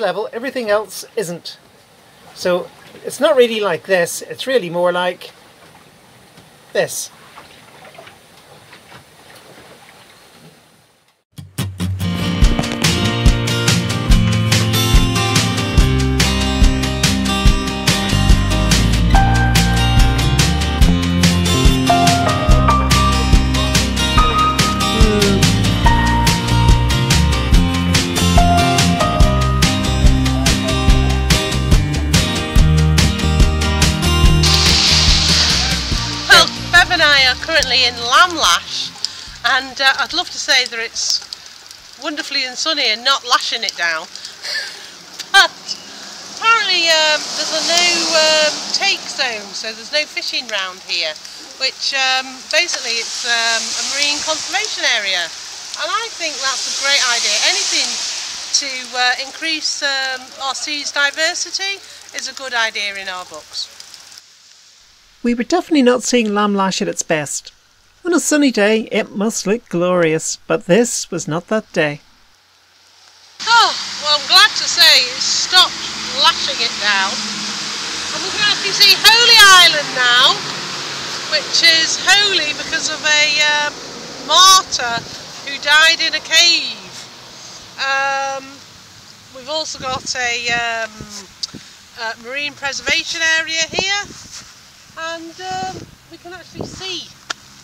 level, everything else isn't. So it's not really like this, it's really more like this. In Lamlash, and uh, I'd love to say that it's wonderfully and sunny and not lashing it down. But apparently um, there's a no um, take zone, so there's no fishing round here, which um, basically it's um, a marine conservation area. And I think that's a great idea. Anything to uh, increase um, our sea's diversity is a good idea in our books. We were definitely not seeing Lamlash at its best. On a sunny day, it must look glorious, but this was not that day. Oh, well, I'm glad to say it's stopped lashing it down. And we can actually see Holy Island now, which is holy because of a um, martyr who died in a cave. Um, we've also got a, um, a marine preservation area here, and um, we can actually see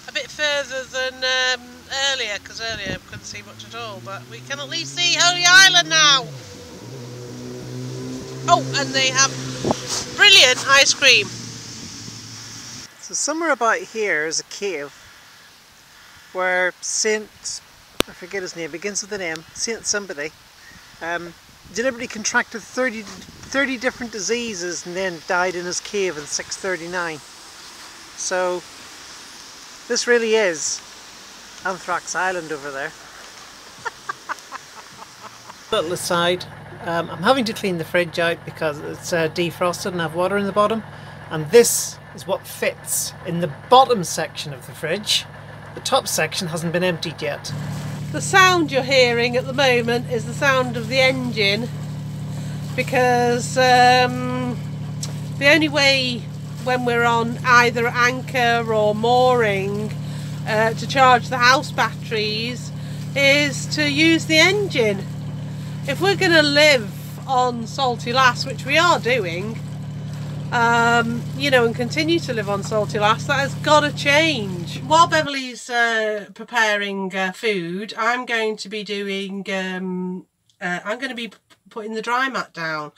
a bit further than um, earlier, because earlier we couldn't see much at all, but we can at least see Holy Island now. Oh, and they have brilliant ice cream. So somewhere about here is a cave where Saint, I forget his name, begins with an M, Saint somebody, um, deliberately contracted 30, 30 different diseases and then died in his cave in 639. So this really is Anthrax Island over there. Little aside, um, I'm having to clean the fridge out because it's uh, defrosted and I have water in the bottom and this is what fits in the bottom section of the fridge. The top section hasn't been emptied yet. The sound you're hearing at the moment is the sound of the engine because um, the only way when we're on either anchor or mooring uh, to charge the house batteries is to use the engine. If we're going to live on Salty Lass, which we are doing, um, you know, and continue to live on Salty Lass, that has got to change. While Beverly's uh, preparing uh, food, I'm going to be doing, um, uh, I'm going to be putting the dry mat down.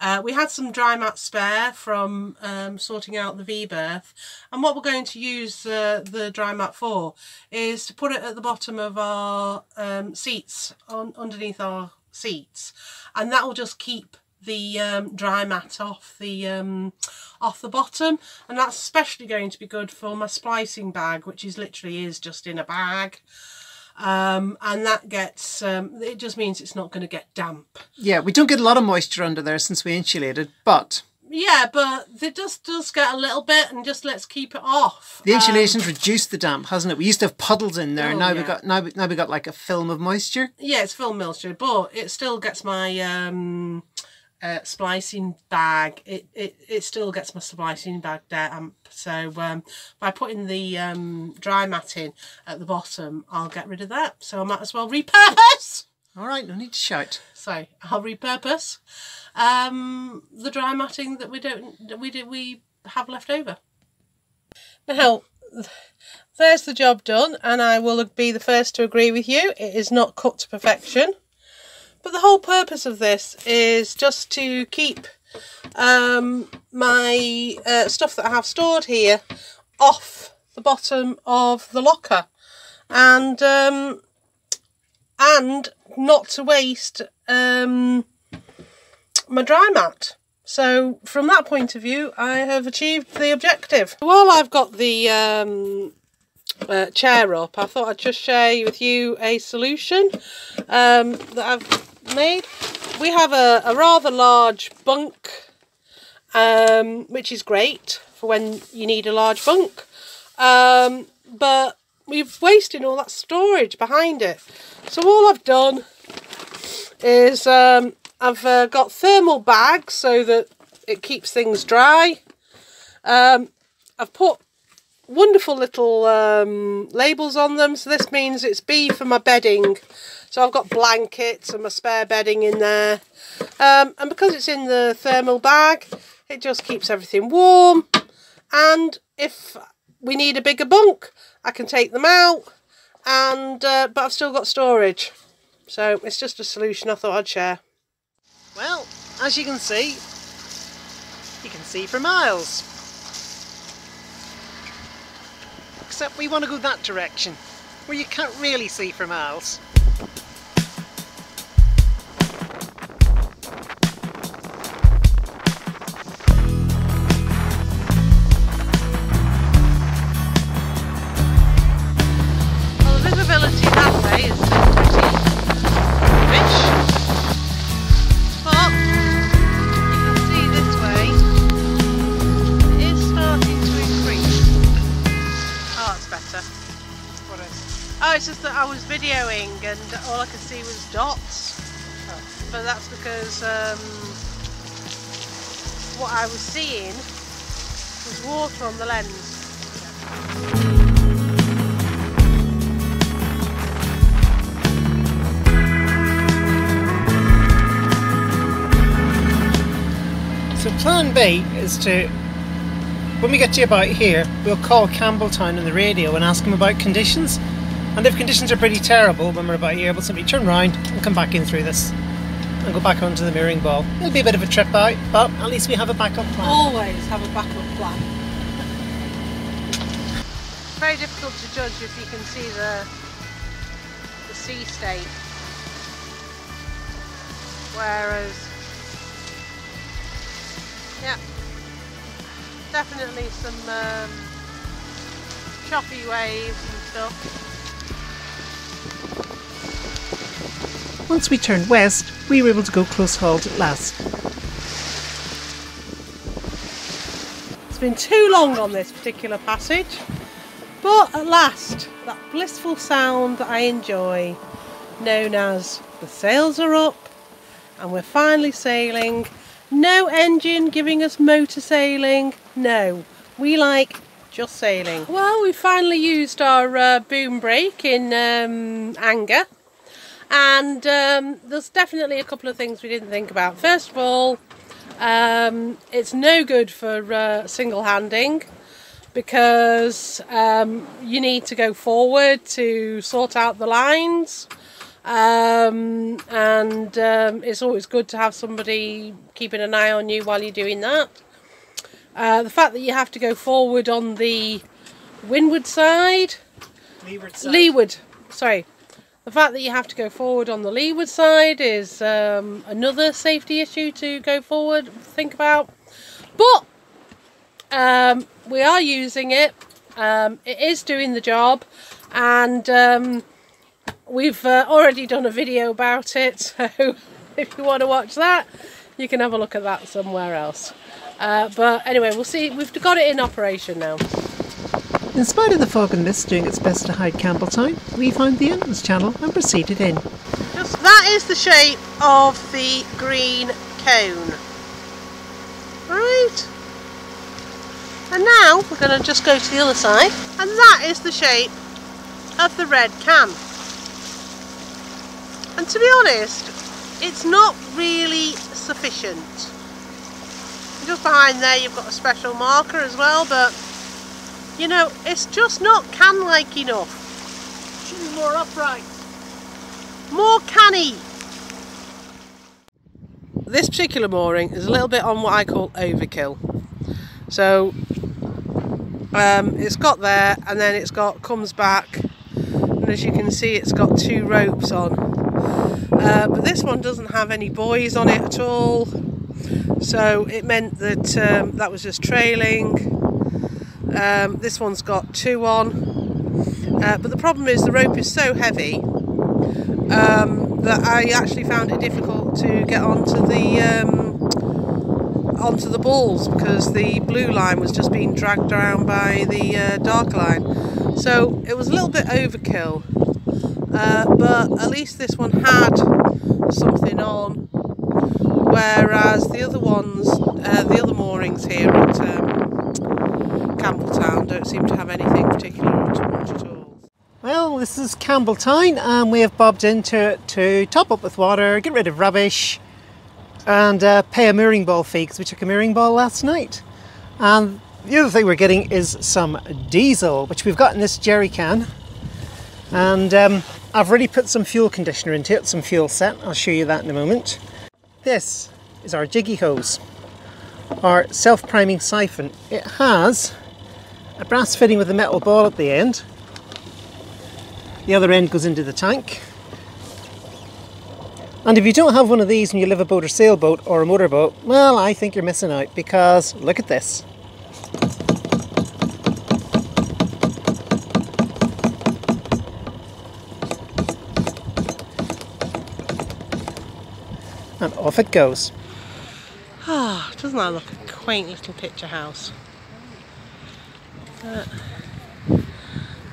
Uh, we had some dry mat spare from um, sorting out the V-berth, and what we're going to use uh, the dry mat for is to put it at the bottom of our um, seats, on underneath our seats, and that will just keep the um, dry mat off the um, off the bottom and that's especially going to be good for my splicing bag which is literally is just in a bag um, and that gets um, it just means it's not going to get damp Yeah, we don't get a lot of moisture under there since we insulated, but yeah but it does does get a little bit and just let's keep it off the Um, insulation's reduced the damp, hasn't it? We used to have puddles in there, Oh, now we yeah. got now we, now we got like a film of moisture. yeah it's film moisture but it still gets my um uh, splicing bag it, it it still gets my splicing bag damp. So um by putting the um dry mat in at the bottom i'll get rid of that. So i might as well repurpose. All right, no need to shout. so i'll repurpose um the dry matting that we don't that we did we have left over. Now there's the job done and i will be the first to agree with you. It is not cut to perfection but the whole purpose of this is just to keep um, my uh, stuff that I have stored here off the bottom of the locker, and um, and not to waste um, my dry mat. So from that point of view, I have achieved the objective. While I've got the um, uh, chair up, I thought I'd just share with you a solution um, that I've made. We have a, a rather large bunk, um, which is great for when you need a large bunk. Um, but we've wasted all that storage behind it. So all I've done is um, I've uh, got thermal bags so that it keeps things dry. Um, I've put wonderful little um, labels on them. So this means it's B for my bedding. So I've got blankets and my spare bedding in there. Um, and because it's in the thermal bag, it just keeps everything warm. And if we need a bigger bunk, I can take them out. And uh, But I've still got storage. So it's just a solution I thought I'd share. Well, as you can see, you can see for miles. Except we want to go that direction, where you can't really see for miles. And all I could see was dots, but that's because um, what I was seeing was water on the lens. So plan B is to, when we get to about here, we'll call Campbelltown on the radio and ask them about conditions. And if conditions are pretty terrible when we're about here, we'll simply turn round and come back in through this and go back onto the mooring ball. It'll be a bit of a trip out, but at least we have a backup plan. Always have a backup plan. Very difficult to judge if you can see the the sea state. Whereas, yeah, definitely some um, choppy waves and stuff. Once we turned west, we were able to go close hauled at last. It's been too long on this particular passage, but at last, that blissful sound that I enjoy, known as the sails are up and we're finally sailing. No engine giving us motor sailing, no, we like just sailing. Well, we finally used our uh, boom brake in um, anger. And um, there's definitely a couple of things we didn't think about. First of all, um, it's no good for uh, single handing because um, you need to go forward to sort out the lines. Um, and um, it's always good to have somebody keeping an eye on you while you're doing that. Uh, the fact that you have to go forward on the windward side, Leeward side. leeward, sorry, the fact that you have to go forward on the leeward side is um, another safety issue to go forward, think about. But um, we are using it, um, it is doing the job, and um, we've uh, already done a video about it. So if you want to watch that, you can have a look at that somewhere else. Uh, but anyway, we'll see. We've got it in operation now. In spite of the fog and mist doing its best to hide Campbelltown, we found the entrance channel and proceeded in. That is the shape of the green cone. Right. And now we're going to just go to the other side. And that is the shape of the red can. And to be honest, it's not really sufficient. Just behind there you've got a special marker as well, but you know, it's just not can-like enough. Should be more upright. More canny. This particular mooring is a little bit on what I call overkill. So um, it's got there and then it's got comes back and as you can see it's got two ropes on. Uh, but this one doesn't have any buoys on it at all. So it meant that um, that was just trailing. Um, this one's got two on. Uh, but the problem is the rope is so heavy um, that I actually found it difficult to get onto the um, onto the balls because the blue line was just being dragged around by the uh, dark line. So it was a little bit overkill, uh, but at least this one had something on. whereas the other ones, uh, the other moorings here at um, Campbelltown don't seem to have anything particular to watch at all. Well, this is Campbelltown and we have bobbed into it to top up with water, get rid of rubbish and uh, pay a mooring ball fee because we took a mooring ball last night. And the other thing we're getting is some diesel, which we've got in this jerry can. And um, I've already put some fuel conditioner into it, some fuel set. I'll show you that in a moment. This is our jiggy hose, our self-priming siphon. It has a brass fitting with a metal ball at the end. The other end goes into the tank. And if you don't have one of these and you live aboard a sailboat or a motorboat, well, I think you're missing out because look at this. And off it goes. Ah, doesn't that look a quaint little picture house? But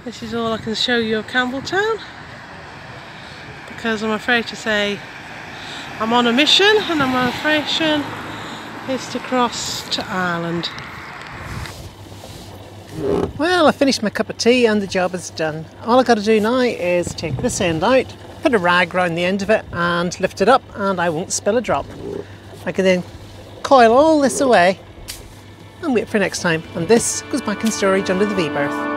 this is all I can show you of Campbelltown because I'm afraid to say I'm on a mission and I'm afraid mission is to cross to Ireland. Well, I finished my cup of tea and the job is done. All I've got to do now is take this end out, put a rag round the end of it and lift it up and I won't spill a drop. I can then coil all this away and wait for next time. And this goes back in storage under the V-berth.